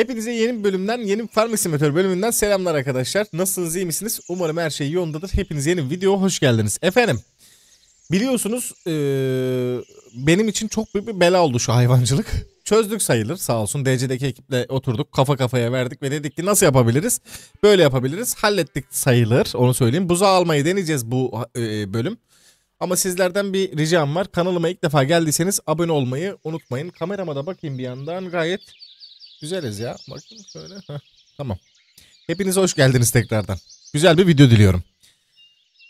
Hepinize yeni bir bölümden, yeni bir Farming Simulator bölümünden selamlar arkadaşlar. Nasılsınız, iyi misiniz? Umarım her şey yolundadır. Hepiniz yeni bir videoya hoş geldiniz. Efendim, biliyorsunuz eee, benim için çok büyük bir bela oldu şu hayvancılık. Çözdük sayılır sağ olsun. DC'deki ekiple oturduk, kafa kafaya verdik ve dedik ki nasıl yapabiliriz? Böyle yapabiliriz. Hallettik sayılır, onu söyleyeyim. Buzağı almayı deneyeceğiz bu eee, bölüm. Ama sizlerden bir ricam var. Kanalıma ilk defa geldiyseniz abone olmayı unutmayın. Kamerama bakayım bir yandan gayet güzeliz ya. Bakın şöyle. Tamam. Hepiniz hoş geldiniz tekrardan. Güzel bir video diliyorum.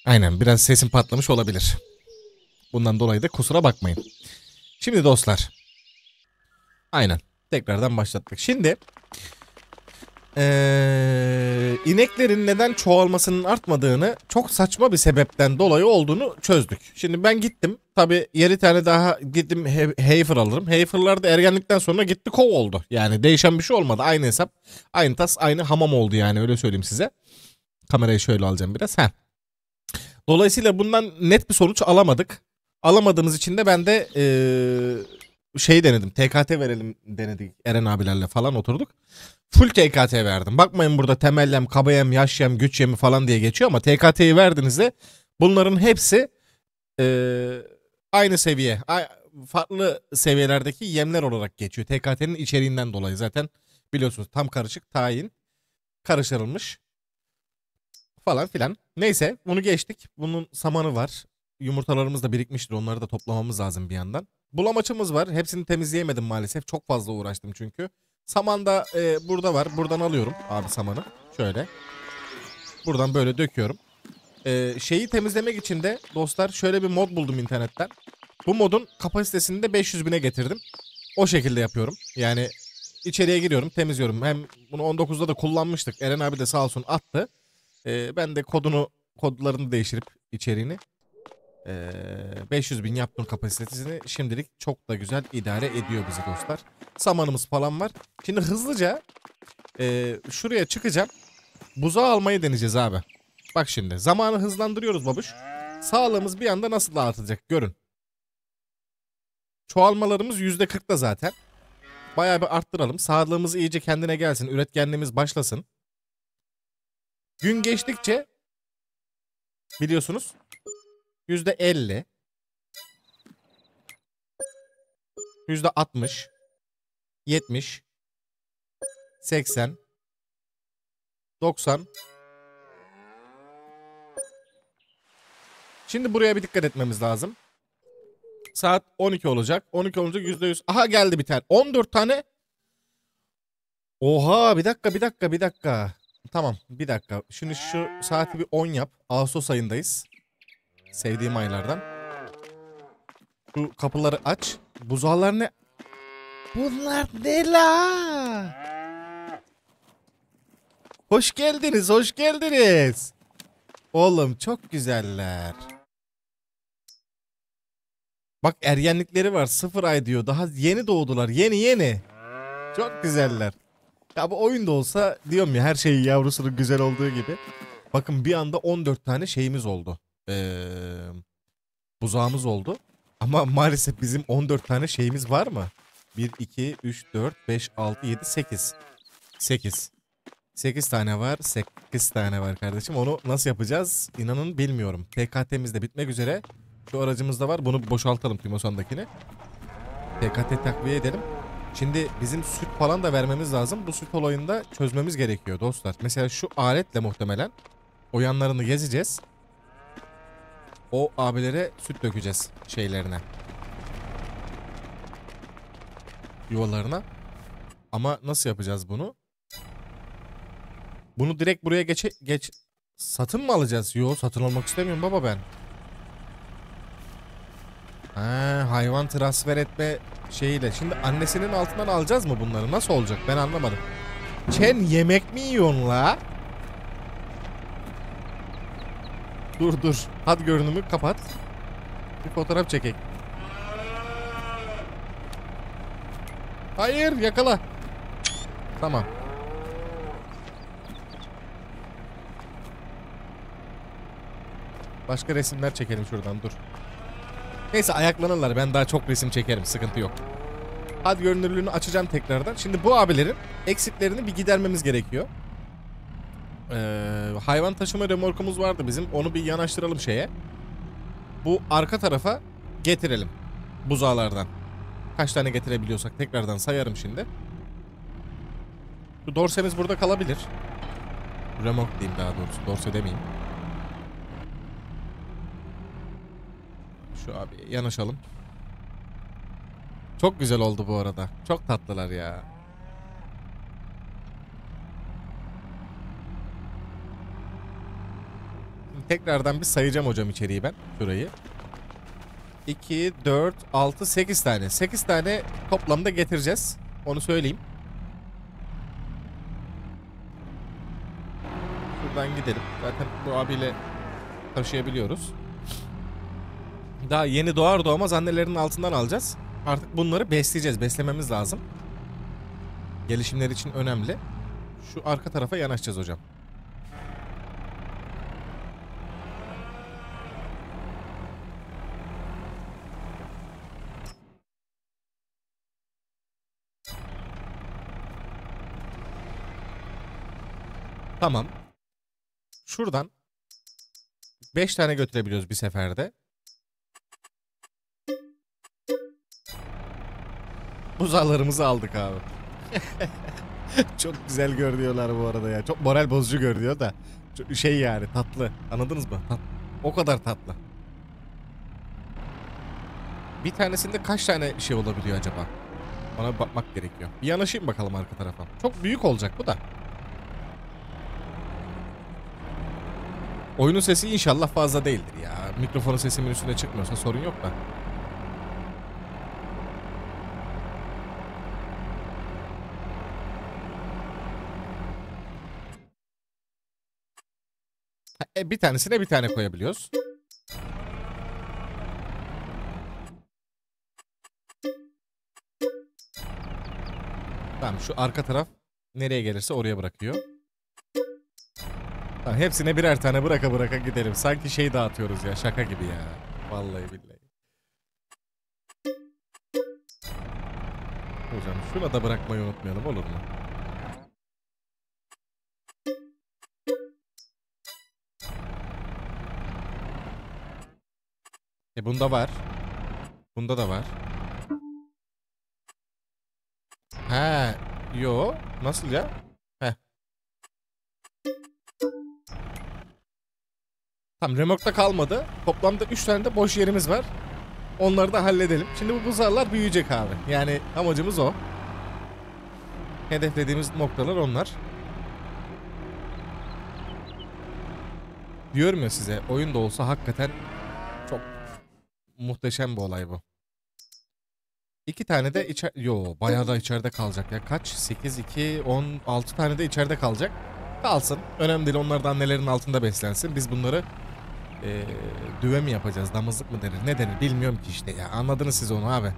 Aynen biraz sesim patlamış olabilir. Bundan dolayı da kusura bakmayın. Şimdi dostlar. Aynen. Tekrardan başlattık. Şimdi ee, ineklerin neden çoğalmasının artmadığını çok saçma bir sebepten dolayı olduğunu çözdük. Şimdi ben gittim. Tabi yeri tane daha gittim he- Heifer alırım. Heifer'lar da ergenlikten sonra gitti kov oldu. Yani değişen bir şey olmadı. Aynı hesap, aynı tas, aynı hamam oldu yani öyle söyleyeyim size. Kamerayı şöyle alacağım biraz. Heh. Dolayısıyla bundan net bir sonuç alamadık. Alamadığımız için de ben de ee, şey denedim. TKT verelim denedik Eren abilerle falan oturduk. Full TKT verdim. Bakmayın burada temellem, kabayem, yaşyem, güç yemi falan diye geçiyor ama TKT'yi verdiğinizde bunların hepsi eee, aynı seviye. farklı seviyelerdeki yemler olarak geçiyor. TKT'nin içeriğinden dolayı zaten biliyorsunuz tam karışık tayin karıştırılmış falan filan. Neyse bunu geçtik. Bunun samanı var. Yumurtalarımız da birikmiştir. Onları da toplamamız lazım bir yandan. Bulamaçımız var. Hepsini temizleyemedim maalesef. Çok fazla uğraştım çünkü. Saman da e, burada var. Buradan alıyorum abi samanı. Şöyle. Buradan böyle döküyorum. E, şeyi temizlemek için de dostlar şöyle bir mod buldum internetten. Bu modun kapasitesini de 500 bine getirdim. O şekilde yapıyorum. Yani içeriye giriyorum temizliyorum. Hem bunu 19'da da kullanmıştık. Eren abi de sağ olsun attı. E, ben de kodunu kodlarını değiştirip içeriğini e, 500 bin yaptım kapasitesini. Şimdilik çok da güzel idare ediyor bizi dostlar samanımız falan var. Şimdi hızlıca e, şuraya çıkacağım. Buzağı almayı deneyeceğiz abi. Bak şimdi zamanı hızlandırıyoruz babuş. Sağlığımız bir anda nasıl dağıtılacak görün. Çoğalmalarımız %40'da zaten. Bayağı bir arttıralım. Sağlığımız iyice kendine gelsin. Üretkenliğimiz başlasın. Gün geçtikçe biliyorsunuz %50 %60 70 80 90 Şimdi buraya bir dikkat etmemiz lazım. Saat 12 olacak. 12 olunca %100. Aha geldi bir tane. 14 tane. Oha bir dakika bir dakika bir dakika. Tamam bir dakika. Şimdi şu saati bir 10 yap. Ağustos ayındayız. Sevdiğim aylardan. Şu kapıları aç. Buzağlar ne? Bunlar ne la? Hoş geldiniz, hoş geldiniz. Oğlum çok güzeller. Bak ergenlikleri var, sıfır ay diyor. Daha yeni doğdular, yeni yeni. Çok güzeller. Ya bu oyunda olsa diyorum ya her şey yavrusunun güzel olduğu gibi. Bakın bir anda 14 tane şeyimiz oldu. Ee, buzağımız oldu. Ama maalesef bizim 14 tane şeyimiz var mı? 1, 2, 3, 4, 5, 6, 7, 8. 8. 8 tane var. 8 tane var kardeşim. Onu nasıl yapacağız? İnanın bilmiyorum. TKT'miz de bitmek üzere. Şu aracımız da var. Bunu boşaltalım Timosan'dakini. TKT takviye edelim. Şimdi bizim süt falan da vermemiz lazım. Bu süt olayını da çözmemiz gerekiyor dostlar. Mesela şu aletle muhtemelen o yanlarını gezeceğiz. O abilere süt dökeceğiz şeylerine. yuvalarına. Ama nasıl yapacağız bunu? Bunu direkt buraya geçe geç satın mı alacağız? Yo satın almak istemiyorum baba ben. Ha, hayvan transfer etme şeyiyle. Şimdi annesinin altından alacağız mı bunları? Nasıl olacak? Ben anlamadım. Çen yemek mi yiyorsun la? Dur dur. Hadi görünümü kapat. Bir fotoğraf çekek. Hayır yakala. Tamam. Başka resimler çekelim şuradan dur. Neyse ayaklanırlar ben daha çok resim çekerim sıkıntı yok. Hadi görünürlüğünü açacağım tekrardan. Şimdi bu abilerin eksiklerini bir gidermemiz gerekiyor. Ee, hayvan taşıma remorkumuz vardı bizim. Onu bir yanaştıralım şeye. Bu arka tarafa getirelim. Buzağlardan. Kaç tane getirebiliyorsak tekrardan sayarım şimdi. Bu dorsemiz burada kalabilir. Remork diyeyim daha doğrusu. Dorse demeyeyim. Şu abi yanaşalım. Çok güzel oldu bu arada. Çok tatlılar ya. Tekrardan bir sayacağım hocam içeriği ben. Şurayı. 2, 4, 6, 8 tane. 8 tane toplamda getireceğiz. Onu söyleyeyim. Şuradan gidelim. Zaten bu abiyle taşıyabiliyoruz. Daha yeni doğar doğmaz annelerinin altından alacağız. Artık bunları besleyeceğiz. Beslememiz lazım. Gelişimler için önemli. Şu arka tarafa yanaşacağız hocam. Tamam. Şuradan 5 tane götürebiliyoruz bir seferde. Buzağlarımızı aldık abi. Çok güzel görünüyorlar bu arada ya. Çok moral bozucu görünüyor da. Şey yani tatlı. Anladınız mı? O kadar tatlı. Bir tanesinde kaç tane şey olabiliyor acaba? Ona bakmak gerekiyor. Bir yanaşayım bakalım arka tarafa. Çok büyük olacak bu da. Oyunun sesi inşallah fazla değildir ya. Mikrofonun sesimin üstüne çıkmıyorsa sorun yok da. E, bir tanesine bir tane koyabiliyoruz. Tamam şu arka taraf nereye gelirse oraya bırakıyor. Tamam, hepsine birer tane bıraka bıraka gidelim. Sanki şey dağıtıyoruz ya şaka gibi ya. Vallahi billahi. Hocam şuna da bırakmayı unutmayalım olur mu? E bunda var. Bunda da var. He, yo. Nasıl ya? Tamam remorkta kalmadı. Toplamda 3 tane de boş yerimiz var. Onları da halledelim. Şimdi bu buzağlar büyüyecek abi. Yani amacımız o. Hedeflediğimiz noktalar onlar. Diyorum ya size oyun da olsa hakikaten çok muhteşem bir olay bu. İki tane de içer... Yo bayağı da içeride kalacak ya. Kaç? 8, 2, 10, 6 tane de içeride kalacak. Kalsın. Önemli değil. Onlar da annelerin altında beslensin. Biz bunları eee düve mi yapacağız? Damızlık mı denir? Ne denir? Bilmiyorum ki işte ya. Anladınız siz onu abi.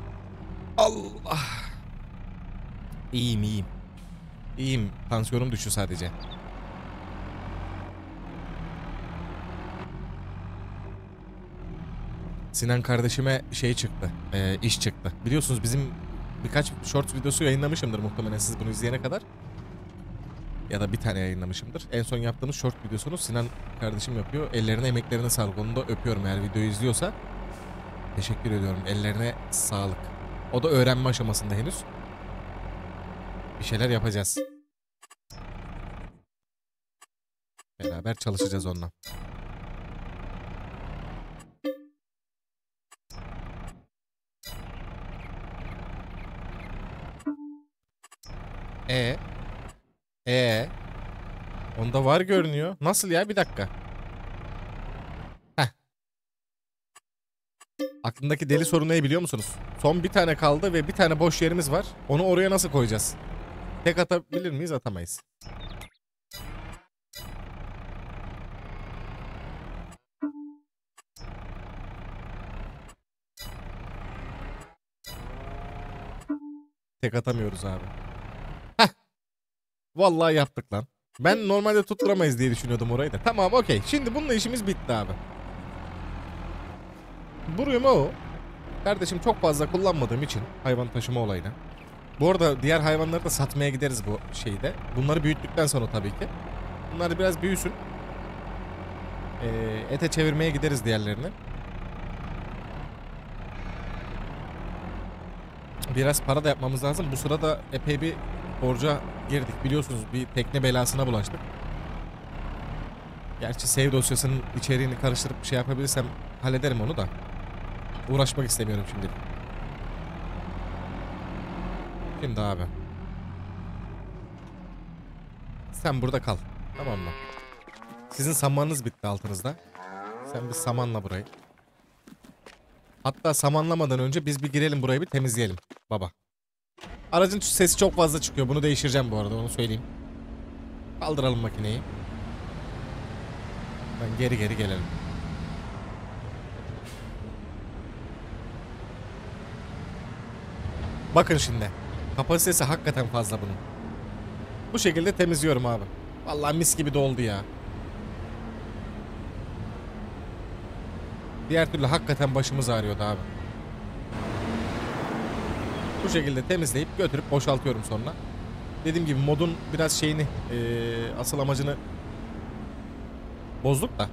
Allah. İyiyim iyiyim. İyiyim. Tansiyonum düştü sadece. Sinan kardeşime şey çıktı. eee, iş çıktı. Biliyorsunuz bizim birkaç short videosu yayınlamışımdır muhtemelen siz bunu izleyene kadar. Ya da bir tane yayınlamışımdır. En son yaptığımız short videosunu Sinan kardeşim yapıyor. Ellerine emeklerine sağlık. Onu da öpüyorum eğer videoyu izliyorsa. Teşekkür ediyorum. Ellerine sağlık. O da öğrenme aşamasında henüz. Bir şeyler yapacağız. Beraber çalışacağız onunla. E E Onda var görünüyor. Nasıl ya? Bir dakika. Heh. Aklındaki deli sorun ne biliyor musunuz? Son bir tane kaldı ve bir tane boş yerimiz var. Onu oraya nasıl koyacağız? Tek atabilir miyiz? Atamayız. Tek atamıyoruz abi. Vallahi yaptık lan. Ben normalde tutturamayız diye düşünüyordum orayı da. Tamam okey. Şimdi bununla işimiz bitti abi. Bu o. Kardeşim çok fazla kullanmadığım için hayvan taşıma olayını. Bu arada diğer hayvanları da satmaya gideriz bu şeyde. Bunları büyüttükten sonra tabii ki. Bunlar biraz büyüsün. Ee, ete çevirmeye gideriz diğerlerini. Biraz para da yapmamız lazım. Bu sırada epey bir borca girdik. Biliyorsunuz bir tekne belasına bulaştık. Gerçi save dosyasının içeriğini karıştırıp bir şey yapabilirsem hallederim onu da. Uğraşmak istemiyorum şimdi. Şimdi abi. Sen burada kal. Tamam mı? Sizin samanınız bitti altınızda. Sen bir samanla burayı. Hatta samanlamadan önce biz bir girelim burayı bir temizleyelim baba. Aracın sesi çok fazla çıkıyor. Bunu değiştireceğim bu arada onu söyleyeyim. Kaldıralım makineyi. Ben geri geri gelelim. Bakın şimdi. Kapasitesi hakikaten fazla bunun. Bu şekilde temizliyorum abi. Vallahi mis gibi doldu ya. Diğer türlü hakikaten başımız ağrıyordu abi. Bu şekilde temizleyip götürüp boşaltıyorum sonra. Dediğim gibi modun biraz şeyini eee, asıl amacını bozduk da.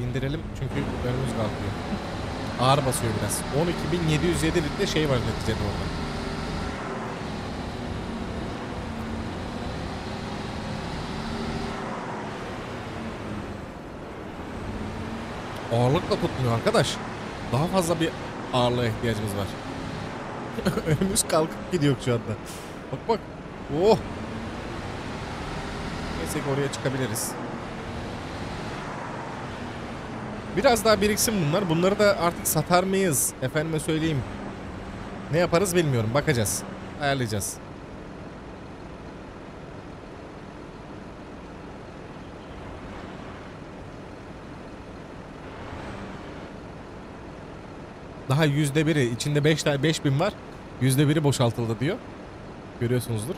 İndirelim çünkü önümüz kalkıyor. Ağır basıyor biraz. 12.707 litre şey var neticede orada. Ağırlık da tutmuyor arkadaş. Daha fazla bir ağırlığa ihtiyacımız var. Önümüz kalkıp gidiyor şu anda. Bak bak. Oh. Neyse ki oraya çıkabiliriz. Biraz daha biriksin bunlar. Bunları da artık satar mıyız? Efendime söyleyeyim. Ne yaparız bilmiyorum. Bakacağız. Ayarlayacağız. Daha yüzde biri. içinde 5 tane 5000 var. Yüzde biri boşaltıldı diyor. Görüyorsunuzdur.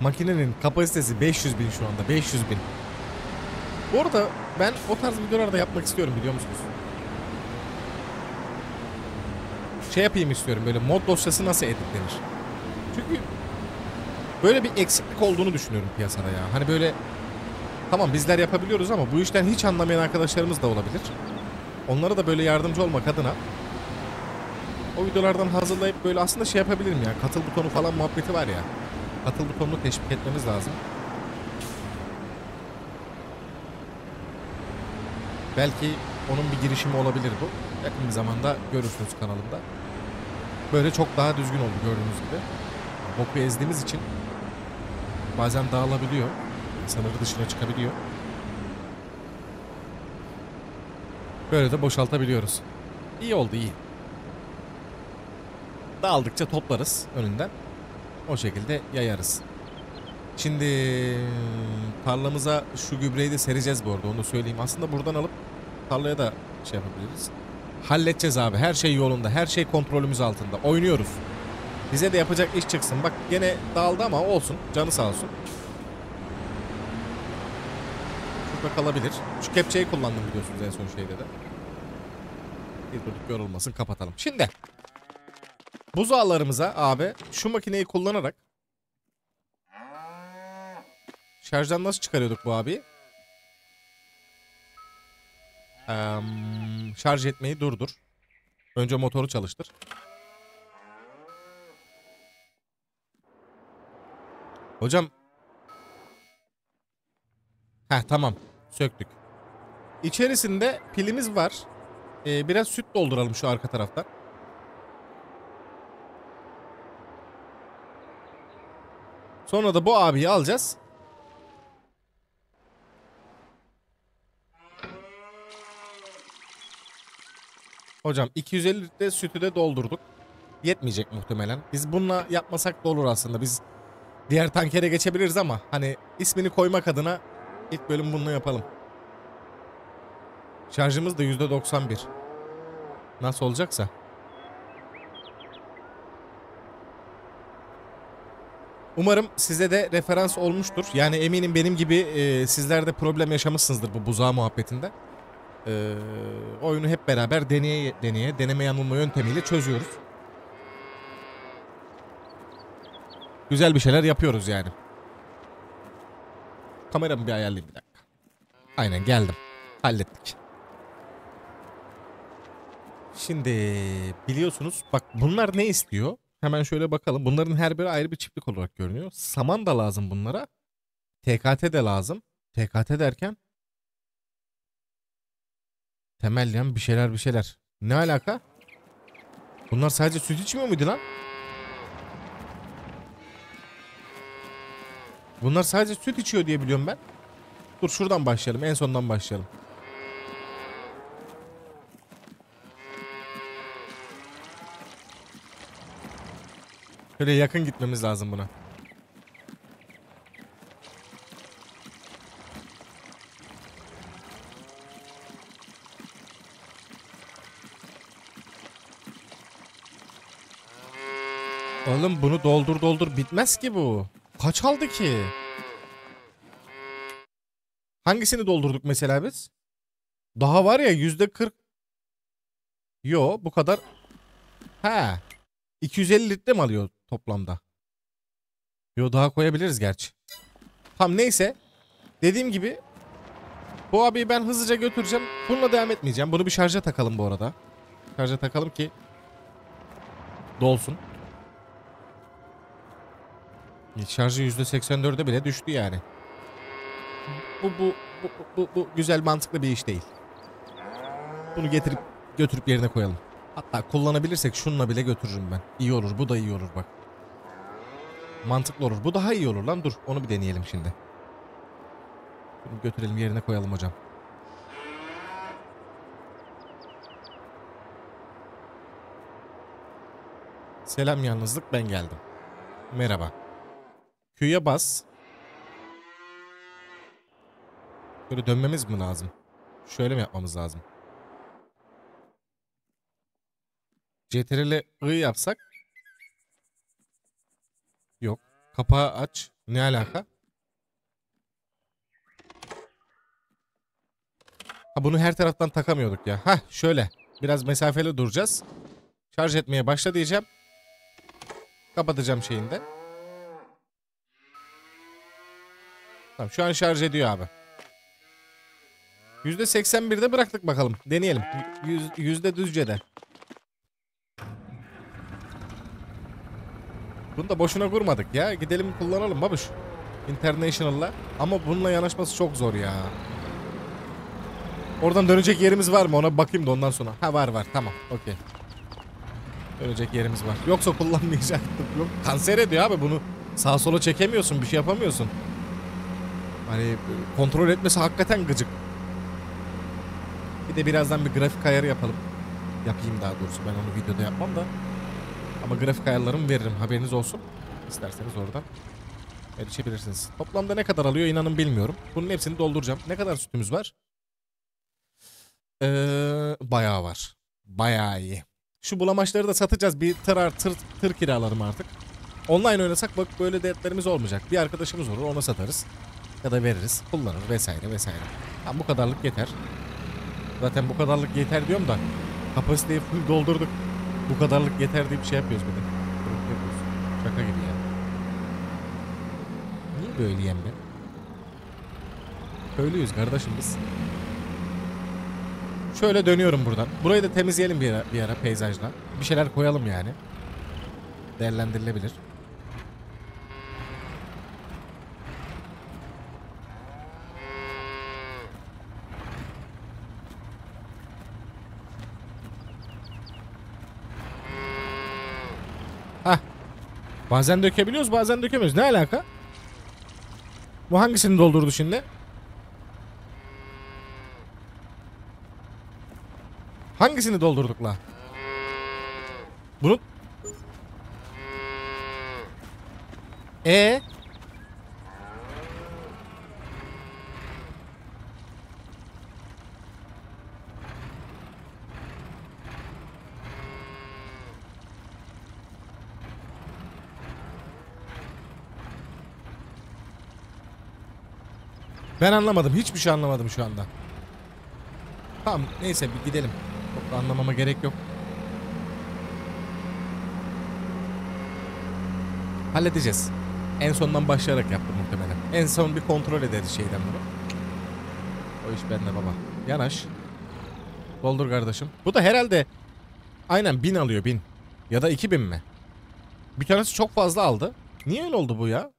Makinenin kapasitesi 500 bin şu anda. 500 bin. Bu arada ben o tarz videolar da yapmak istiyorum biliyor musunuz? Şey yapayım istiyorum böyle mod dosyası nasıl editlenir? Çünkü böyle bir eksiklik olduğunu düşünüyorum piyasada ya. Hani böyle tamam bizler yapabiliyoruz ama bu işten hiç anlamayan arkadaşlarımız da olabilir. Onlara da böyle yardımcı olmak adına o videolardan hazırlayıp böyle aslında şey yapabilirim ya. Katıl butonu falan muhabbeti var ya. Katıl butonunu teşvik etmemiz lazım. Belki onun bir girişimi olabilir bu. Yakın bir zamanda görürsünüz kanalımda. Böyle çok daha düzgün oldu gördüğünüz gibi. Boku ezdiğimiz için bazen dağılabiliyor. Sınırı dışına çıkabiliyor. Böyle de boşaltabiliyoruz. İyi oldu iyi. Dağıldıkça toplarız önünden. O şekilde yayarız. Şimdi tarlamıza şu gübreyi de sereceğiz bu arada onu söyleyeyim. Aslında buradan alıp tarlaya da şey yapabiliriz. Halledeceğiz abi. Her şey yolunda. Her şey kontrolümüz altında. Oynuyoruz. Bize de yapacak iş çıksın. Bak gene dağıldı ama olsun. Canı sağ olsun. Şurada kalabilir. Şu kepçeyi kullandım biliyorsunuz en son şeyde de. Bir durduk yorulmasın kapatalım. Şimdi buzağlarımıza abi şu makineyi kullanarak şarjdan nasıl çıkarıyorduk bu abi? Ee, şarj etmeyi durdur. Önce motoru çalıştır. Hocam. Heh tamam. Söktük. İçerisinde pilimiz var. Ee, biraz süt dolduralım şu arka taraftan. Sonra da bu abiyi alacağız. Hocam 250 litre sütü de doldurduk. Yetmeyecek muhtemelen. Biz bununla yapmasak da olur aslında. Biz diğer tankere geçebiliriz ama hani ismini koymak adına ilk bölüm bununla yapalım. Şarjımız da %91. Nasıl olacaksa. Umarım size de referans olmuştur. Yani eminim benim gibi e, sizler de problem yaşamışsınızdır bu buzağı muhabbetinde. Ee, oyunu hep beraber deneye deneye deneme yanılma yöntemiyle çözüyoruz. Güzel bir şeyler yapıyoruz yani. Kameramı bir ayarlayayım bir dakika. Aynen geldim. Hallettik. Şimdi biliyorsunuz bak bunlar ne istiyor? Hemen şöyle bakalım. Bunların her biri ayrı bir çiftlik olarak görünüyor. Saman da lazım bunlara. TKT de lazım. TKT derken temelleyen bir şeyler bir şeyler. Ne alaka? Bunlar sadece süt içmiyor muydu lan? Bunlar sadece süt içiyor diye biliyorum ben. Dur şuradan başlayalım. En sondan başlayalım. Şöyle yakın gitmemiz lazım buna. Oğlum bunu doldur doldur bitmez ki bu. Kaç aldı ki? Hangisini doldurduk mesela biz? Daha var ya yüzde kırk. Yo bu kadar. Ha. 250 litre mi alıyor toplamda? Yo daha koyabiliriz gerçi. Tam neyse. Dediğim gibi bu abiyi ben hızlıca götüreceğim. Bununla devam etmeyeceğim. Bunu bir şarja takalım bu arada. Şarja takalım ki dolsun. Şarjı %84'e bile düştü yani. Bu, bu, bu, bu, bu güzel mantıklı bir iş değil. Bunu getirip götürüp yerine koyalım. Hatta kullanabilirsek şununla bile götürürüm ben. İyi olur bu da iyi olur bak. Mantıklı olur. Bu daha iyi olur lan dur onu bir deneyelim şimdi. Bunu götürelim yerine koyalım hocam. Selam yalnızlık ben geldim. Merhaba. Q'ya bas. Böyle dönmemiz mi lazım? Şöyle mi yapmamız lazım? CTRL I yapsak? Yok. Kapağı aç. Ne alaka? Ha bunu her taraftan takamıyorduk ya. Ha şöyle. Biraz mesafeli duracağız. Şarj etmeye başla diyeceğim. Kapatacağım şeyinde. Tamam şu an şarj ediyor abi. %81'de bıraktık bakalım. Deneyelim. Yüz, yüzde düzce de. Bunu da boşuna kurmadık ya. Gidelim kullanalım babuş. International'la. Ama bununla yanaşması çok zor ya. Oradan dönecek yerimiz var mı? Ona bakayım da ondan sonra. Ha var var tamam. Okey. Dönecek yerimiz var. Yoksa kullanmayacaktım. Yok kanser ediyor abi bunu. Sağa sola çekemiyorsun. Bir şey yapamıyorsun. Hani kontrol etmesi hakikaten gıcık. Bir de birazdan bir grafik ayarı yapalım. Yapayım daha doğrusu. Ben onu videoda yapmam da. Ama grafik ayarlarımı veririm. Haberiniz olsun. İsterseniz oradan erişebilirsiniz. Toplamda ne kadar alıyor inanın bilmiyorum. Bunun hepsini dolduracağım. Ne kadar sütümüz var? Ee, bayağı var. Bayağı iyi. Şu bulamaçları da satacağız. Bir tır, tır, tır kiralarım artık. Online oynasak bak böyle dertlerimiz olmayacak. Bir arkadaşımız olur ona satarız. Ya da veririz. Kullanır vesaire vesaire. Tamam bu kadarlık yeter. Zaten bu kadarlık yeter diyorum da kapasiteyi full doldurduk. Bu kadarlık yeter diye bir şey yapıyoruz bir de. Yapıyoruz. Şaka gibi ya. Niye böyleyim ben? Köylüyüz kardeşim biz. Şöyle dönüyorum buradan. Burayı da temizleyelim bir ara, bir ara peyzajla. Bir şeyler koyalım yani. Değerlendirilebilir. Bazen dökebiliyoruz bazen dökemiyoruz. Ne alaka? Bu hangisini doldurdu şimdi? Hangisini doldurduk la? Bunu... E Ben anlamadım. Hiçbir şey anlamadım şu anda. Tamam neyse bir gidelim. Çok anlamama gerek yok. Halledeceğiz. En sondan başlayarak yaptım muhtemelen. En son bir kontrol ederiz şeyden bunu. O iş bende baba. Yanaş. Doldur kardeşim. Bu da herhalde aynen 1000 alıyor 1000. Ya da 2000 mi? Bir tanesi çok fazla aldı. Niye öyle oldu bu ya?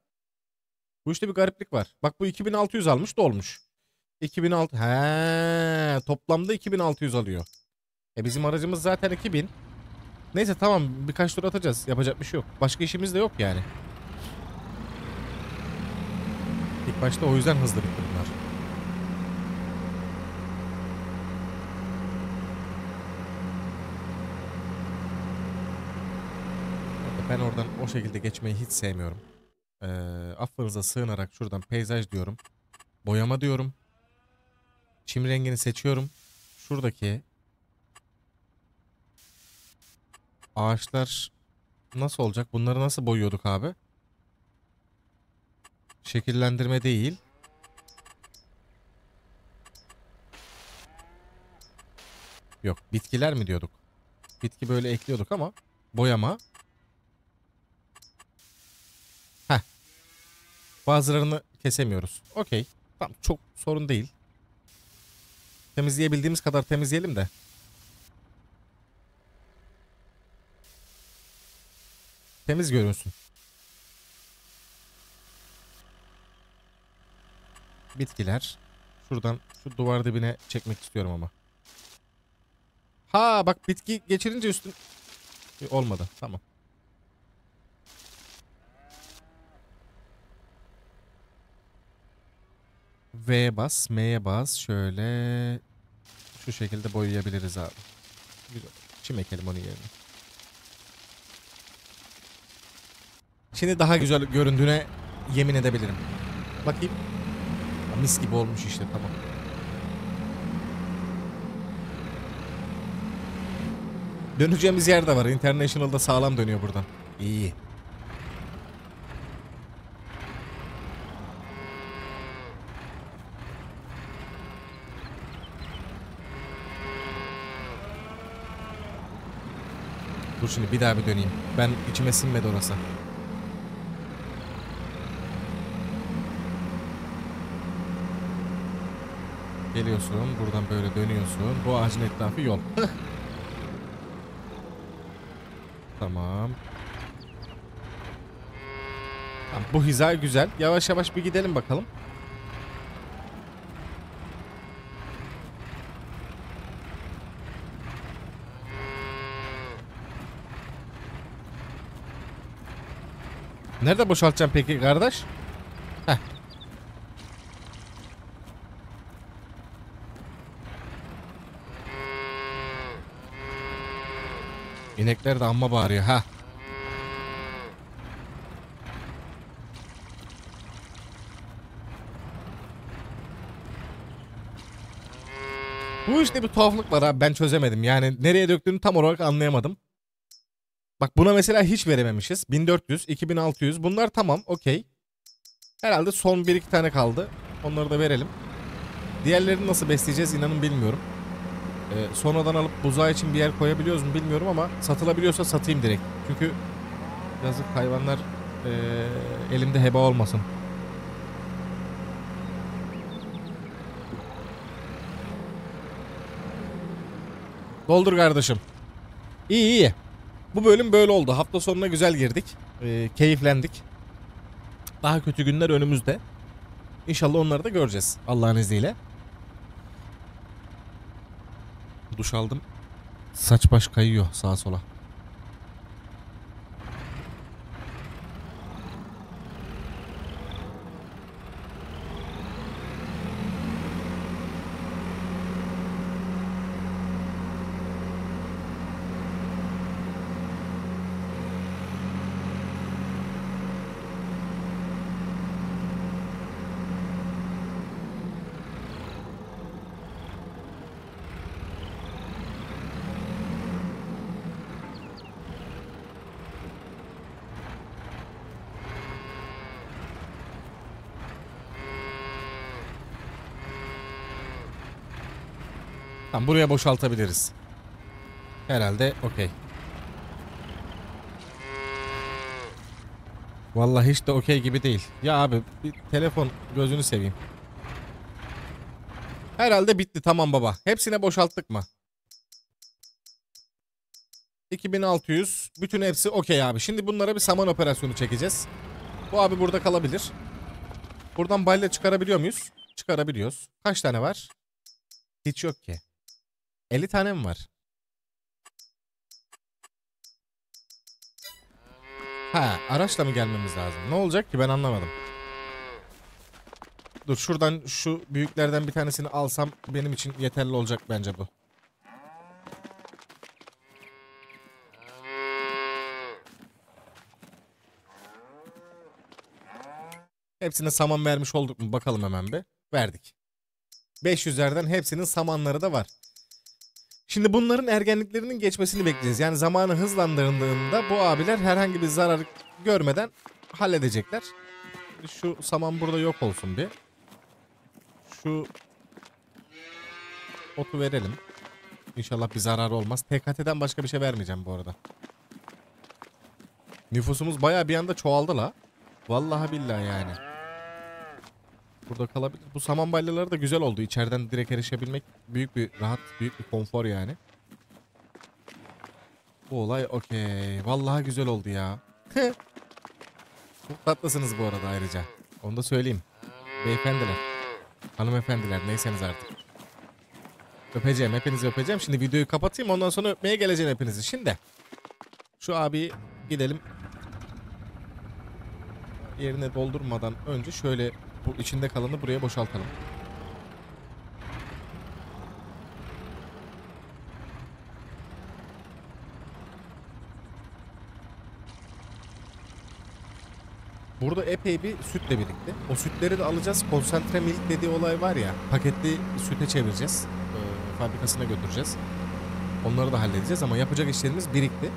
Bu işte bir gariplik var. Bak bu 2600 almış da olmuş. 2006 he toplamda 2600 alıyor. E bizim aracımız zaten 2000. Neyse tamam birkaç tur atacağız. Yapacak bir şey yok. Başka işimiz de yok yani. İlk başta o yüzden hızlı bitti bunlar. Ben oradan o şekilde geçmeyi hiç sevmiyorum. Ee, affınıza sığınarak şuradan peyzaj diyorum. Boyama diyorum. Çim rengini seçiyorum. Şuradaki ağaçlar nasıl olacak? Bunları nasıl boyuyorduk abi? Şekillendirme değil. Yok bitkiler mi diyorduk? Bitki böyle ekliyorduk ama boyama. Bazılarını kesemiyoruz. Okey. Tamam çok sorun değil. Temizleyebildiğimiz kadar temizleyelim de. Temiz görünsün. Bitkiler. Şuradan şu duvar dibine çekmek istiyorum ama. Ha bak bitki geçirince üstün... Olmadı. Tamam. V bas, M'ye bas. Şöyle şu şekilde boyayabiliriz abi. Güzel. Çim ekelim onun yerine. Şimdi daha güzel göründüğüne yemin edebilirim. Bakayım. Mis gibi olmuş işte tamam. Döneceğimiz yer de var. International'da sağlam dönüyor buradan. İyi. Dur şimdi bir daha bir döneyim. Ben içime sinmedi orası. Geliyorsun buradan böyle dönüyorsun. Bu ağacın etrafı yol. tamam. Bu hiza güzel. Yavaş yavaş bir gidelim bakalım. Nerede boşaltacağım peki kardeş? Heh. İnekler de amma bağırıyor ha. Bu işte bir tuhaflık var abi ben çözemedim. Yani nereye döktüğünü tam olarak anlayamadım. Bak buna mesela hiç verememişiz. 1400, 2600 bunlar tamam okey. Herhalde son 1-2 tane kaldı. Onları da verelim. Diğerlerini nasıl besleyeceğiz inanın bilmiyorum. Ee, sonradan alıp buzağı için bir yer koyabiliyoruz mu bilmiyorum ama satılabiliyorsa satayım direkt. Çünkü yazık hayvanlar ee, elimde heba olmasın. Doldur kardeşim. İyi iyi. Bu bölüm böyle oldu. Hafta sonuna güzel girdik. Ee, keyiflendik. Daha kötü günler önümüzde. İnşallah onları da göreceğiz. Allah'ın izniyle. Duş aldım. Saç baş kayıyor sağa sola. Tamam buraya boşaltabiliriz. Herhalde okey. Vallahi hiç de okey gibi değil. Ya abi bir telefon gözünü seveyim. Herhalde bitti tamam baba. Hepsine boşalttık mı? 2600. Bütün hepsi okey abi. Şimdi bunlara bir saman operasyonu çekeceğiz. Bu abi burada kalabilir. Buradan balya çıkarabiliyor muyuz? Çıkarabiliyoruz. Kaç tane var? Hiç yok ki. 50 tane mi var? Ha araçla mı gelmemiz lazım? Ne olacak ki ben anlamadım. Dur şuradan şu büyüklerden bir tanesini alsam benim için yeterli olacak bence bu. Hepsine saman vermiş olduk mu bakalım hemen bir. Verdik. 500'lerden hepsinin samanları da var. Şimdi bunların ergenliklerinin geçmesini bekleyeceğiz. Yani zamanı hızlandırıldığında bu abiler herhangi bir zarar görmeden halledecekler. Şu saman burada yok olsun bir. Şu otu verelim. İnşallah bir zarar olmaz. TKT'den başka bir şey vermeyeceğim bu arada. Nüfusumuz baya bir anda çoğaldı la. Vallahi billahi yani. Burada kalabilir. Bu saman balyaları da güzel oldu. İçeriden direkt erişebilmek büyük bir rahat, büyük bir konfor yani. Bu olay okey. Vallahi güzel oldu ya. Çok tatlısınız bu arada ayrıca. Onu da söyleyeyim. Beyefendiler. Hanımefendiler neyseniz artık. Öpeceğim. Hepinizi öpeceğim. Şimdi videoyu kapatayım. Ondan sonra öpmeye geleceğim hepinizi. Şimdi. Şu abi gidelim. Yerine doldurmadan önce şöyle bu içinde kalanı buraya boşaltalım. Burada epey bir sütle birlikte. O sütleri de alacağız. Konsantre milk dediği olay var ya. Paketli süte çevireceğiz. Ee, fabrikasına götüreceğiz. Onları da halledeceğiz ama yapacak işlerimiz birikti.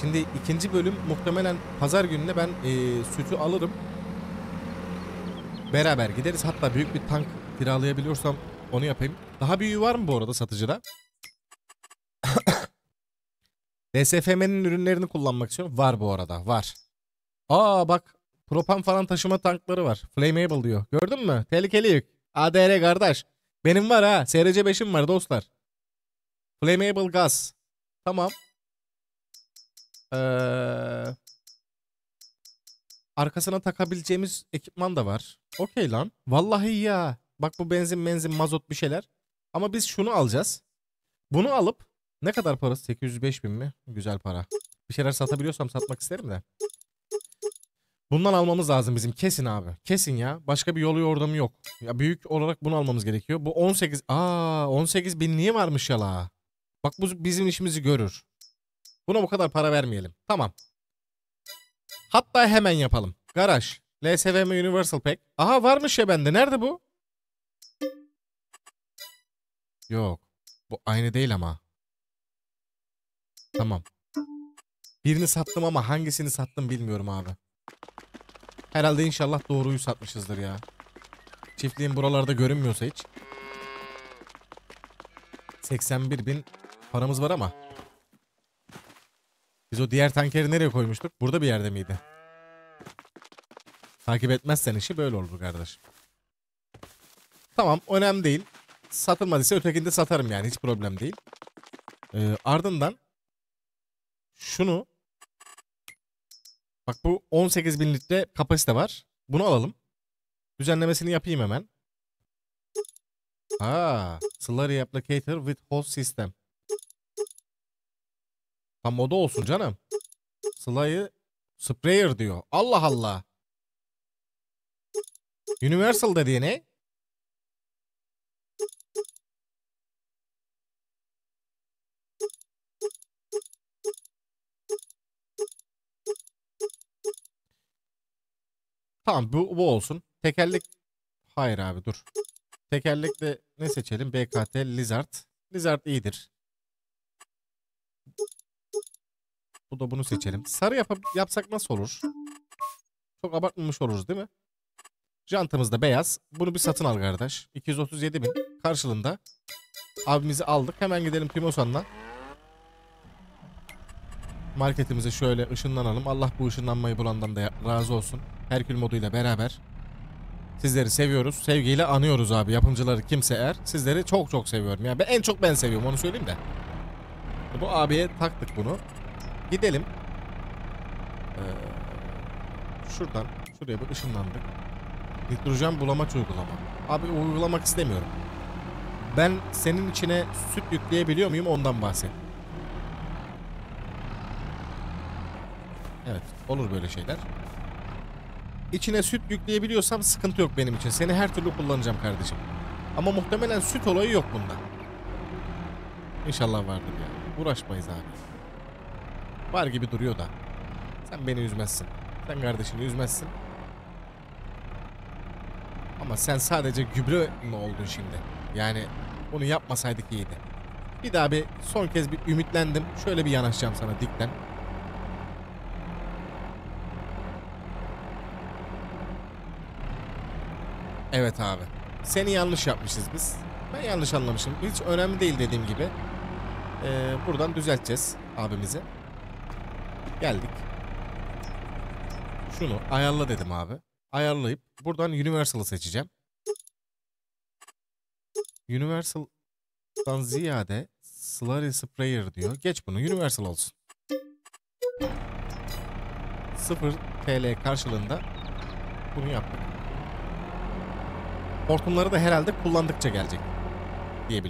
Şimdi ikinci bölüm muhtemelen pazar gününe ben e, sütü alırım. Beraber gideriz. Hatta büyük bir tank kiralayabiliyorsam onu yapayım. Daha büyüğü var mı bu arada satıcıda? DSFM'nin ürünlerini kullanmak istiyorum. Var bu arada. Var. Aa bak. Propan falan taşıma tankları var. Flammable diyor. Gördün mü? Tehlikeli yük. ADR kardeş. Benim var ha. SRC 5'im var dostlar. Flammable gaz. Tamam. Ee, arkasına takabileceğimiz ekipman da var. Okey lan. Vallahi ya. Bak bu benzin benzin mazot bir şeyler. Ama biz şunu alacağız. Bunu alıp ne kadar parası? 805 bin mi? Güzel para. Bir şeyler satabiliyorsam satmak isterim de. Bundan almamız lazım bizim. Kesin abi. Kesin ya. Başka bir yolu yordamı yok. Ya büyük olarak bunu almamız gerekiyor. Bu 18... Aa 18 bin niye varmış ya la? Bak bu bizim işimizi görür. Buna bu kadar para vermeyelim. Tamam. Hatta hemen yapalım. Garaj. LSVM Universal Pack. Aha varmış ya bende. Nerede bu? Yok. Bu aynı değil ama. Tamam. Birini sattım ama hangisini sattım bilmiyorum abi. Herhalde inşallah doğruyu satmışızdır ya. Çiftliğin buralarda görünmüyorsa hiç. 81 bin paramız var ama. Biz o diğer tankeri nereye koymuştuk? Burada bir yerde miydi? Takip etmezsen işi böyle olur kardeş. Tamam önemli değil. Satılmadıysa ötekinde satarım yani hiç problem değil. Ee, ardından şunu bak bu 18 bin litre kapasite var. Bunu alalım. Düzenlemesini yapayım hemen. Ha, slurry applicator with hose system. Tam moda olsun canım. Slurry sprayer diyor. Allah Allah. Universal dediği ne? Tamam bu, bu olsun. Tekerlek hayır abi dur. Tekerlekle ne seçelim? BKT Lizard. Lizard iyidir. Bu da bunu seçelim. Sarı yap yapsak nasıl olur? Çok abartmamış oluruz değil mi? Jantımız da beyaz. Bunu bir satın al kardeş. 237 bin. Karşılığında abimizi aldık. Hemen gidelim Timosan'la. Marketimize şöyle ışınlanalım. Allah bu ışınlanmayı bulandan da razı olsun. Herkül moduyla beraber. Sizleri seviyoruz. Sevgiyle anıyoruz abi. Yapımcıları kimse eğer. Sizleri çok çok seviyorum. Yani ben, en çok ben seviyorum onu söyleyeyim de. Bu abiye taktık bunu. Gidelim. Ee, şuradan şuraya bir ışınlandık. Nitrojen bulamaç uygulama. Abi uygulamak istemiyorum. Ben senin içine süt yükleyebiliyor muyum ondan bahset. Evet olur böyle şeyler. İçine süt yükleyebiliyorsam sıkıntı yok benim için. Seni her türlü kullanacağım kardeşim. Ama muhtemelen süt olayı yok bunda. İnşallah vardır ya. Uğraşmayız abi. Var gibi duruyor da. Sen beni üzmezsin. Sen kardeşini üzmezsin. Ama sen sadece gübre mi oldun şimdi? Yani onu yapmasaydık iyiydi. Bir daha bir son kez bir ümitlendim. Şöyle bir yanaşacağım sana dikten. Evet abi. Seni yanlış yapmışız biz. Ben yanlış anlamışım. Hiç önemli değil dediğim gibi. Ee, buradan düzelteceğiz abimizi. Geldik. Şunu ayarla dedim abi. Ayarlayıp buradan Universal'ı seçeceğim. Universal'dan ziyade Slurry Sprayer diyor. Geç bunu Universal olsun. 0 TL karşılığında bunu yaptık. Hortumları da herhalde kullandıkça gelecek diye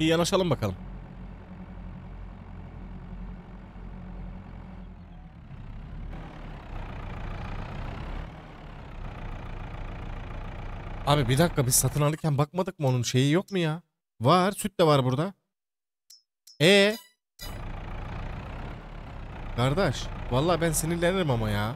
Bir yanaşalım bakalım. Abi bir dakika biz satın alırken bakmadık mı onun şeyi yok mu ya? Var süt de var burada. E Kardeş vallahi ben sinirlenirim ama ya.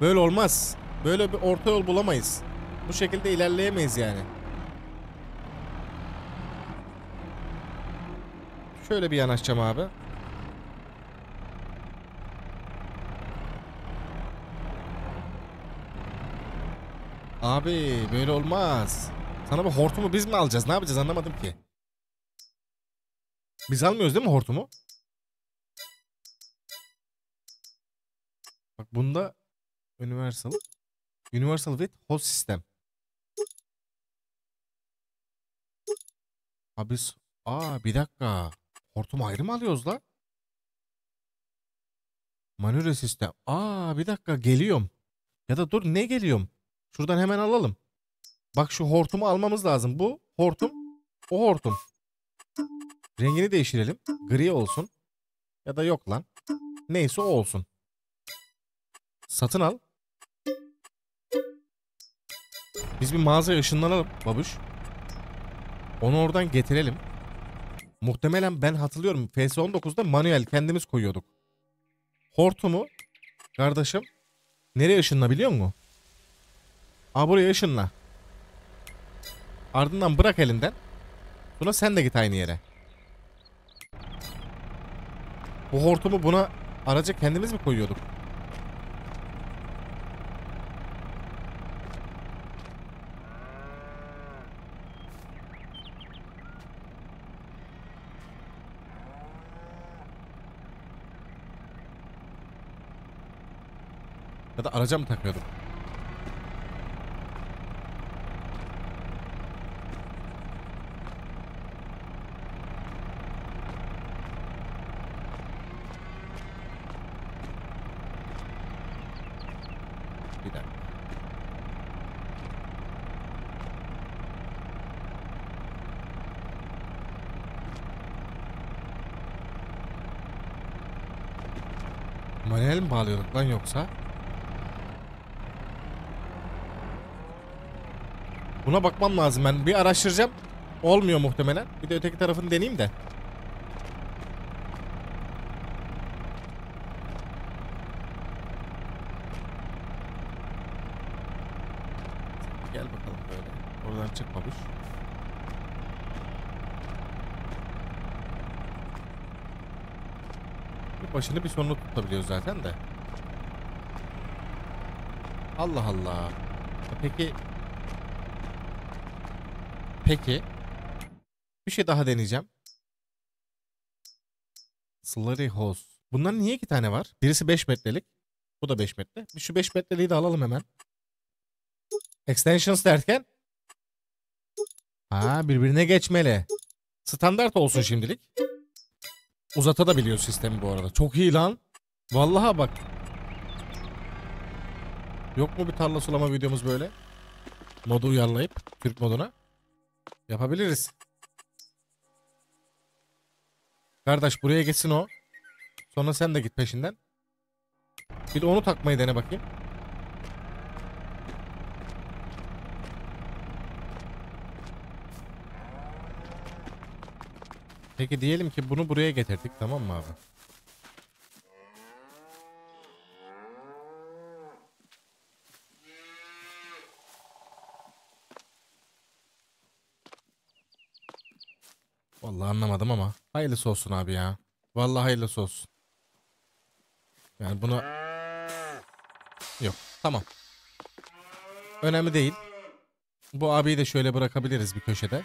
Böyle olmaz. Böyle bir orta yol bulamayız. Bu şekilde ilerleyemeyiz yani. Şöyle bir yanaşacağım abi. Abi böyle olmaz. Sana bu hortumu biz mi alacağız? Ne yapacağız anlamadım ki. Biz almıyoruz değil mi hortumu? Bak bunda Universal. Universal with host system. Abi biz... Aa bir dakika. Hortum ayrı mı alıyoruz la? Manüre sistem. Aa bir dakika geliyorum. Ya da dur ne geliyorum? Şuradan hemen alalım. Bak şu hortumu almamız lazım. Bu hortum. O hortum. Rengini değiştirelim. Gri olsun. Ya da yok lan. Neyse o olsun. Satın al. Biz bir mağazaya ışınlanalım babuş. Onu oradan getirelim. Muhtemelen ben hatırlıyorum. FS19'da manuel kendimiz koyuyorduk. Hortumu kardeşim nereye ışınla musun? Aa buraya ışınla. Ardından bırak elinden. Sonra sen de git aynı yere. Bu hortumu buna araca kendimiz mi koyuyorduk? Ya da araca mı dakika. Manuel mi bağlıyorduk lan yoksa? Buna bakmam lazım ben. Bir araştıracağım. Olmuyor muhtemelen. Bir de öteki tarafını deneyeyim de. Gel bakalım böyle. Oradan çık babuş. Bir başını bir sonunu tutabiliyor zaten de. Allah Allah. E Peki Peki bir şey daha deneyeceğim. Slurry Hose. Bunların niye iki tane var? Birisi 5 metrelik. Bu da 5 metre. Şu 5 metreliği de alalım hemen. Extensions derken? Ha birbirine geçmeli. Standart olsun şimdilik. Uzatabiliyor sistemi bu arada. Çok iyi lan. Vallahi bak. Yok mu bir tarla sulama videomuz böyle? Modu uyarlayıp Türk moduna. Yapabiliriz. Kardeş buraya geçsin o. Sonra sen de git peşinden. Bir de onu takmayı dene bakayım. Peki diyelim ki bunu buraya getirdik tamam mı abi? Vallahi anlamadım ama hayırlısı olsun abi ya. Vallahi hayırlısı olsun. Yani buna yok tamam. Önemli değil. Bu abiyi de şöyle bırakabiliriz bir köşede.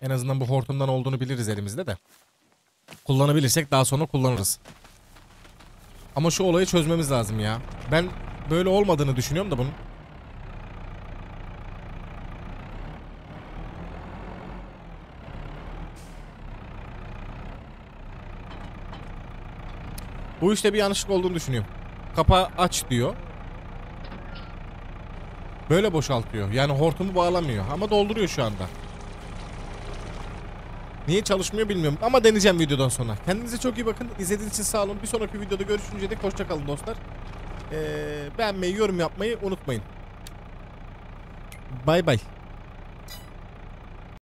En azından bu hortumdan olduğunu biliriz elimizde de. Kullanabilirsek daha sonra kullanırız. Ama şu olayı çözmemiz lazım ya. Ben böyle olmadığını düşünüyorum da bunun. Bu işte bir yanlışlık olduğunu düşünüyorum. Kapağı aç diyor. Böyle boşaltıyor. Yani hortumu bağlamıyor ama dolduruyor şu anda. Niye çalışmıyor bilmiyorum ama deneyeceğim videodan sonra. Kendinize çok iyi bakın. İzlediğiniz için sağ olun. Bir sonraki videoda görüşünceye dek hoşçakalın dostlar. Ee, beğenmeyi, yorum yapmayı unutmayın. Bay bay.